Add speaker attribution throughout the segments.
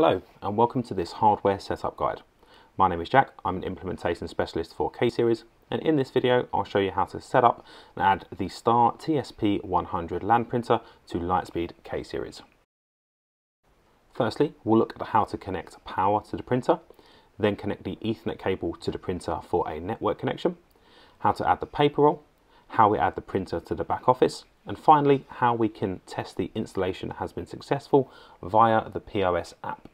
Speaker 1: Hello and welcome to this hardware setup guide. My name is Jack, I'm an implementation specialist for K-Series and in this video I'll show you how to set up and add the Star TSP100 LAN printer to Lightspeed K-Series. Firstly, we'll look at how to connect power to the printer, then connect the Ethernet cable to the printer for a network connection, how to add the paper roll, how we add the printer to the back office, and finally, how we can test the installation has been successful via the POS app.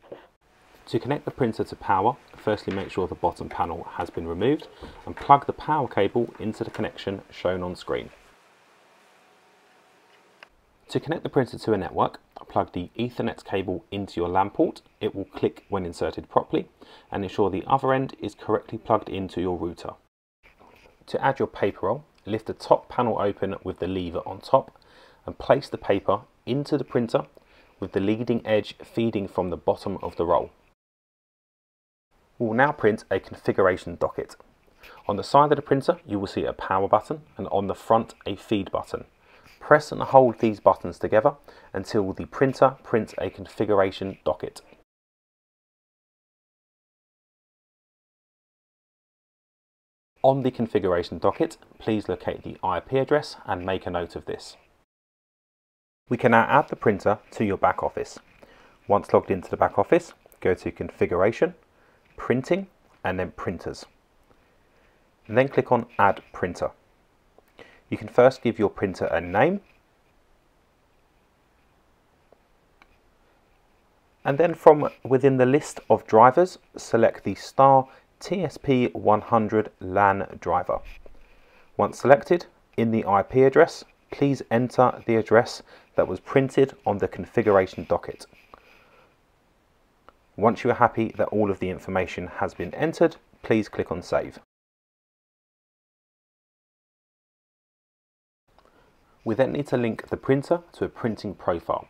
Speaker 1: To connect the printer to power, firstly make sure the bottom panel has been removed and plug the power cable into the connection shown on screen. To connect the printer to a network, plug the Ethernet cable into your LAN port. It will click when inserted properly and ensure the other end is correctly plugged into your router. To add your paper roll, lift the top panel open with the lever on top and place the paper into the printer with the leading edge feeding from the bottom of the roll. We will now print a configuration docket. On the side of the printer you will see a power button and on the front a feed button. Press and hold these buttons together until the printer prints a configuration docket. On the configuration docket, please locate the IP address and make a note of this. We can now add the printer to your back office. Once logged into the back office, go to Configuration, Printing, and then Printers. And then click on Add Printer. You can first give your printer a name, and then from within the list of drivers, select the Star TSP100 LAN driver. Once selected, in the IP address, please enter the address that was printed on the configuration docket. Once you are happy that all of the information has been entered, please click on Save. We then need to link the printer to a printing profile.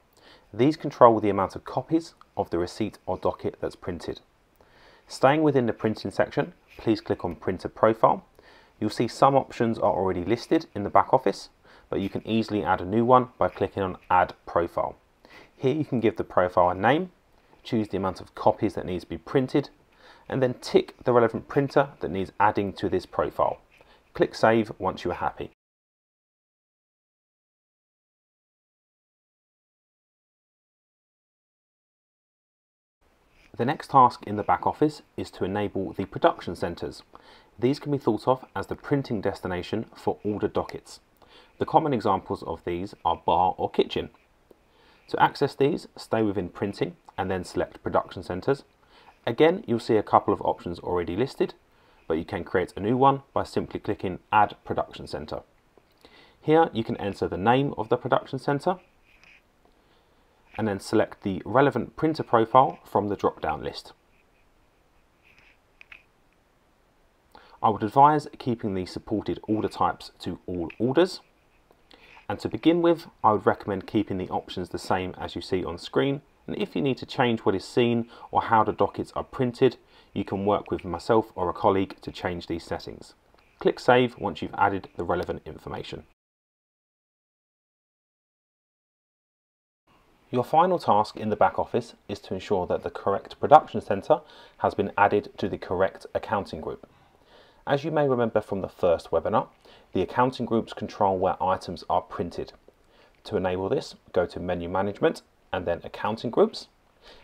Speaker 1: These control the amount of copies of the receipt or docket that's printed. Staying within the printing section, please click on Printer Profile. You'll see some options are already listed in the back office, but you can easily add a new one by clicking on Add Profile. Here you can give the profile a name, choose the amount of copies that needs to be printed, and then tick the relevant printer that needs adding to this profile. Click Save once you are happy. The next task in the back office is to enable the production centres. These can be thought of as the printing destination for order dockets. The common examples of these are bar or kitchen. To access these, stay within printing and then select production centres. Again, you'll see a couple of options already listed, but you can create a new one by simply clicking Add Production Centre. Here you can enter the name of the production centre and then select the relevant printer profile from the drop-down list. I would advise keeping the supported order types to all orders. And to begin with, I would recommend keeping the options the same as you see on screen. And if you need to change what is seen or how the dockets are printed, you can work with myself or a colleague to change these settings. Click Save once you've added the relevant information. Your final task in the back office is to ensure that the correct production centre has been added to the correct accounting group. As you may remember from the first webinar, the accounting groups control where items are printed. To enable this, go to Menu Management and then Accounting Groups.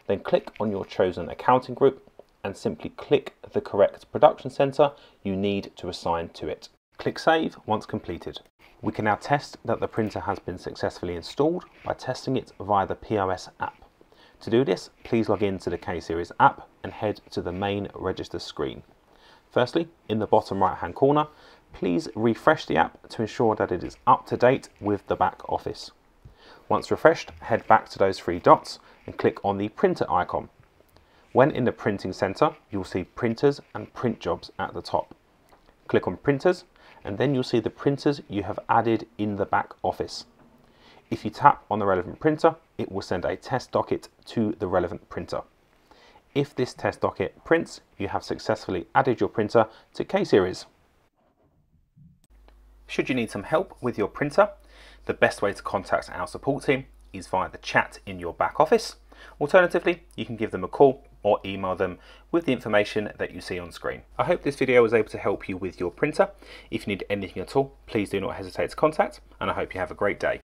Speaker 1: Then click on your chosen accounting group and simply click the correct production centre you need to assign to it. Click Save once completed. We can now test that the printer has been successfully installed by testing it via the POS app. To do this, please log in to the K-Series app and head to the main register screen. Firstly, in the bottom right hand corner, please refresh the app to ensure that it is up to date with the back office. Once refreshed, head back to those three dots and click on the printer icon. When in the printing center, you'll see printers and print jobs at the top. Click on printers and then you'll see the printers you have added in the back office. If you tap on the relevant printer, it will send a test docket to the relevant printer. If this test docket prints, you have successfully added your printer to K-Series. Should you need some help with your printer, the best way to contact our support team is via the chat in your back office, Alternatively, you can give them a call or email them with the information that you see on screen. I hope this video was able to help you with your printer. If you need anything at all, please do not hesitate to contact and I hope you have a great day.